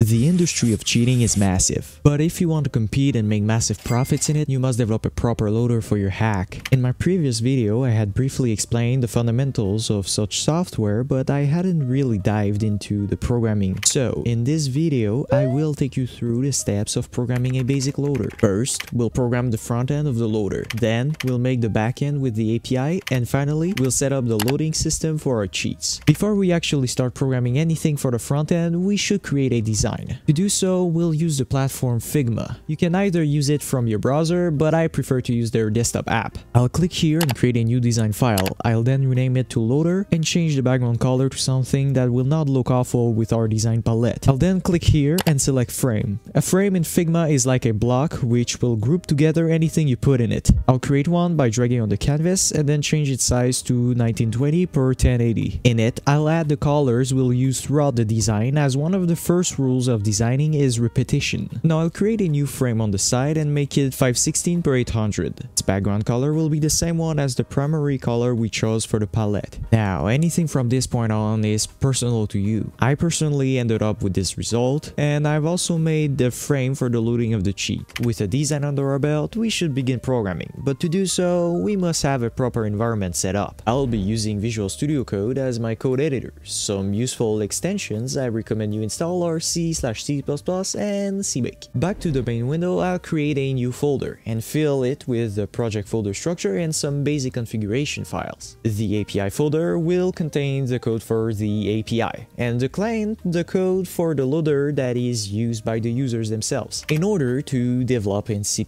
The industry of cheating is massive, but if you want to compete and make massive profits in it, you must develop a proper loader for your hack. In my previous video, I had briefly explained the fundamentals of such software, but I hadn't really dived into the programming. So, in this video, I will take you through the steps of programming a basic loader. First, we'll program the front end of the loader, then we'll make the back end with the API, and finally, we'll set up the loading system for our cheats. Before we actually start programming anything for the front end, we should create a design design. To do so, we'll use the platform Figma. You can either use it from your browser, but I prefer to use their desktop app. I'll click here and create a new design file. I'll then rename it to loader and change the background color to something that will not look awful with our design palette. I'll then click here and select frame. A frame in Figma is like a block which will group together anything you put in it. I'll create one by dragging on the canvas and then change its size to 1920 per 1080. In it, I'll add the colors we'll use throughout the design as one of the first rules of designing is repetition. Now I'll create a new frame on the side and make it 516 per 800. Its background color will be the same one as the primary color we chose for the palette. Now anything from this point on is personal to you. I personally ended up with this result and I've also made the frame for the loading of the cheek. With a design under our belt, we should begin programming, but to do so, we must have a proper environment set up. I'll be using Visual Studio Code as my code editor. Some useful extensions I recommend you install are C slash C++ and CMake. Back to the main window, I'll create a new folder and fill it with the project folder structure and some basic configuration files. The API folder will contain the code for the API, and the client the code for the loader that is used by the users themselves. In order to develop in C++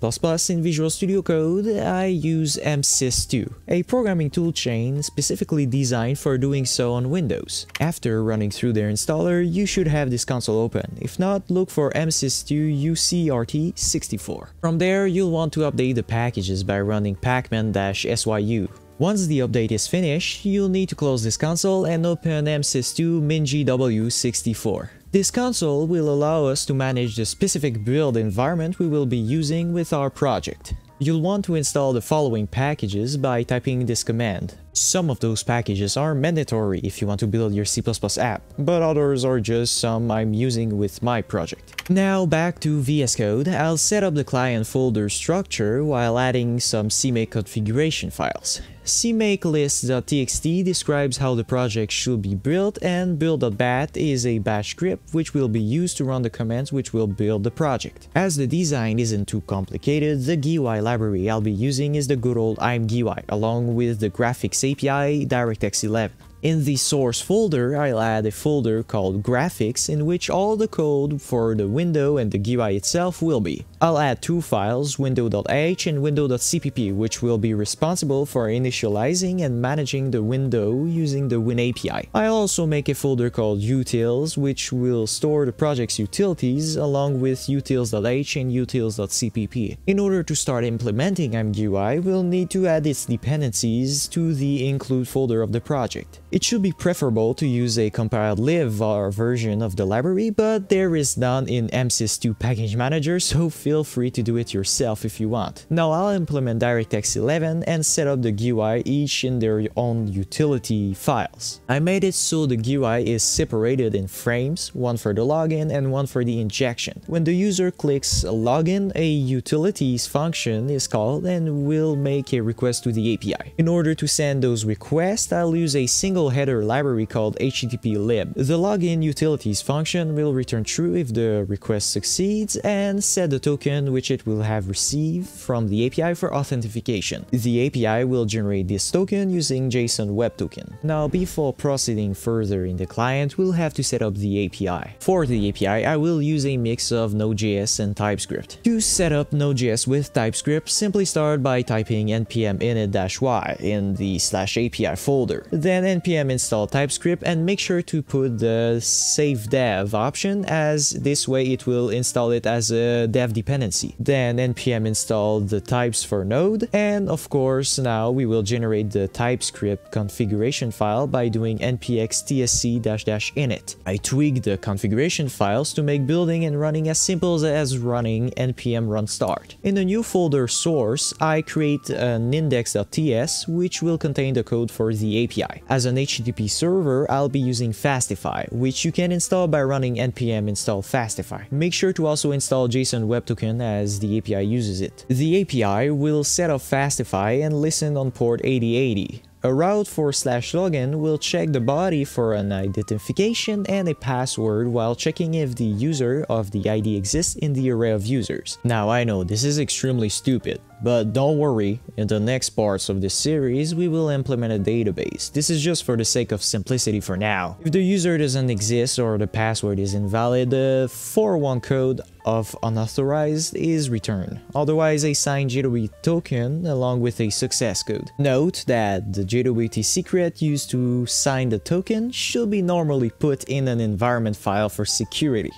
in Visual Studio Code, I use MSys2, a programming toolchain specifically designed for doing so on Windows. After running through their installer, you should have this console open if not, look for MSys2 UCRT64. From there, you'll want to update the packages by running pacman-syu. Once the update is finished, you'll need to close this console and open MSys2 MinGW64. This console will allow us to manage the specific build environment we will be using with our project. You'll want to install the following packages by typing this command. Some of those packages are mandatory if you want to build your C++ app, but others are just some I'm using with my project. Now back to VS Code, I'll set up the client folder structure while adding some CMake configuration files. CMakeLists.txt describes how the project should be built and build.bat is a bash script which will be used to run the commands which will build the project. As the design isn't too complicated, the GUI library I'll be using is the good old ImGUI along with the graphics API DirectX 11. In the source folder, I'll add a folder called graphics in which all the code for the window and the GUI itself will be. I'll add two files, window.h and window.cpp, which will be responsible for initializing and managing the window using the WinAPI. I'll also make a folder called utils, which will store the project's utilities along with utils.h and utils.cpp. In order to start implementing ImGUI, we'll need to add its dependencies to the include folder of the project. It should be preferable to use a compiled lib or version of the library, but there is none in MSys2 package manager, so feel free to do it yourself if you want. Now I'll implement DirectX 11 and set up the GUI each in their own utility files. I made it so the GUI is separated in frames, one for the login and one for the injection. When the user clicks login, a utilities function is called and will make a request to the API. In order to send those requests, I'll use a single header library called http lib. The login utilities function will return true if the request succeeds and set the token which it will have received from the API for authentication. The API will generate this token using JSON Web Token. Now before proceeding further in the client, we'll have to set up the API. For the API, I will use a mix of Node.js and TypeScript. To set up Node.js with TypeScript, simply start by typing npm init-y in the slash API folder. Then npm install TypeScript and make sure to put the save dev option as this way it will install it as a dev dependency. Then npm install the types for node, and of course now we will generate the TypeScript configuration file by doing npx tsc-init. I tweak the configuration files to make building and running as simple as running npm run start. In the new folder source, I create an index.ts which will contain the code for the API. As an HTTP server, I'll be using Fastify, which you can install by running npm install Fastify. Make sure to also install JSON Web Token as the API uses it. The API will set up Fastify and listen on port 8080. A route for slash login will check the body for an identification and a password while checking if the user of the ID exists in the array of users. Now I know this is extremely stupid, but don't worry, in the next parts of this series, we will implement a database. This is just for the sake of simplicity for now. If the user doesn't exist or the password is invalid, the 401 code of unauthorized is returned. Otherwise, a signed JWT token along with a success code. Note that the JWT secret used to sign the token should be normally put in an environment file for security.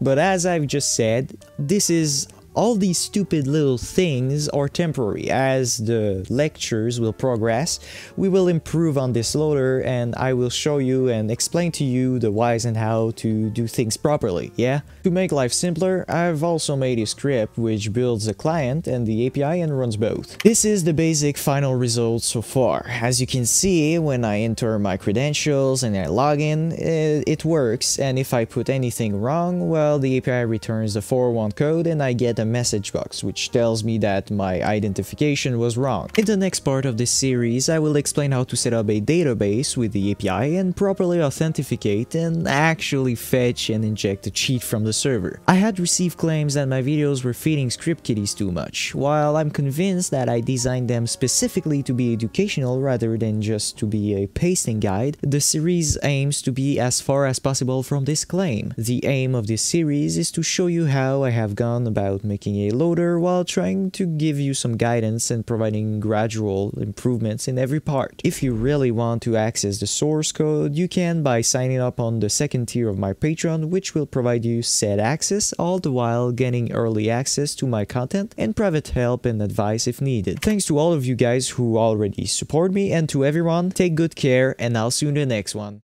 But as I've just said, this is all these stupid little things are temporary. As the lectures will progress, we will improve on this loader and I will show you and explain to you the whys and how to do things properly, yeah? To make life simpler, I've also made a script which builds a client and the API and runs both. This is the basic final result so far. As you can see, when I enter my credentials and I log in, it, it works and if I put anything wrong, well the API returns the 401 code and I get a message box which tells me that my identification was wrong. In the next part of this series, I will explain how to set up a database with the API and properly authenticate and actually fetch and inject a cheat from the server. I had received claims that my videos were feeding script kiddies too much, while I'm convinced that I designed them specifically to be educational rather than just to be a pasting guide, the series aims to be as far as possible from this claim. The aim of this series is to show you how I have gone about making a loader while trying to give you some guidance and providing gradual improvements in every part. If you really want to access the source code, you can by signing up on the second tier of my Patreon, which will provide you said access, all the while getting early access to my content and private help and advice if needed. Thanks to all of you guys who already support me and to everyone, take good care and I'll see you in the next one.